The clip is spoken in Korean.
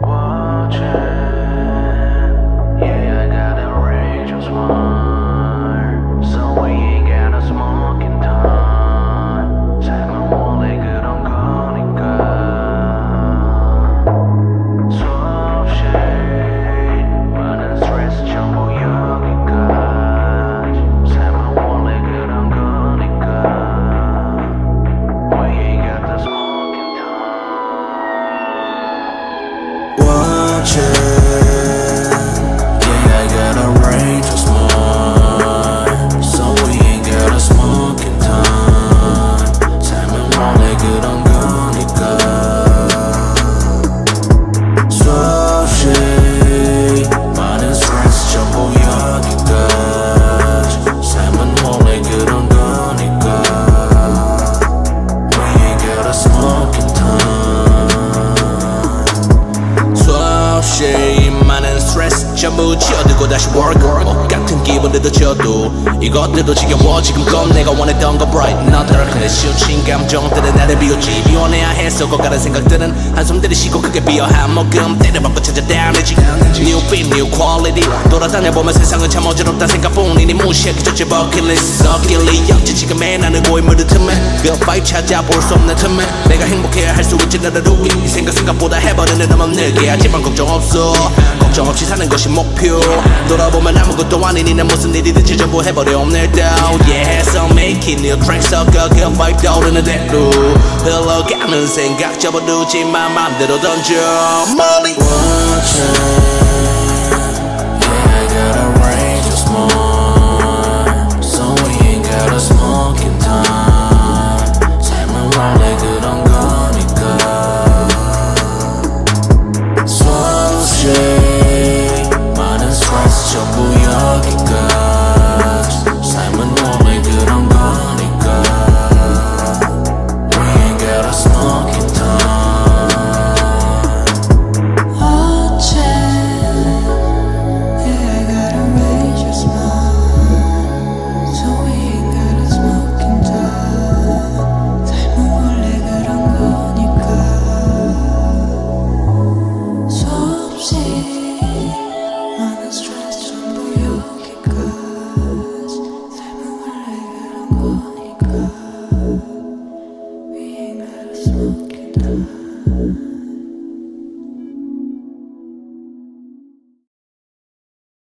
我知。 전부 치어들고 다시 work. 어, 같은 기분들도 지어도 이것들도 지겨워. 지금껏 내가 원했던 거 bright dark. 내 치우친 감정들은 나를 비웠지. 비워내야 것 같은 생각들은 한숨들이 쉬고 크게 비어 한 모금 때려박고 찾아다니지 New beat new quality. 돌아다녀보면 세상은 참 어지럽다 생각뿐이니 무시하기 좋지 버킷리스트 썩길리 역지 지금의 나는 고인물의 틈에. 그 vibe 찾아볼 수 없는 틈에. 내가 행복해야 할 수 있지 나를 우기 이 생각 생각보다 해버리는 놈은 늘게 하지만 걱정 없어. 걱정 없이 사는 것이 목표. 돌아보면 아무것도 아닌 이는 무슨 일이든지 전부 해버려 오늘 도 Yeah so make it new. Track 섞어 그 vibe 떠오르는 대로 흘러가는 생각. 접어두지 마 맘대로 던져. 멀리 We ain't gotta smoking it down.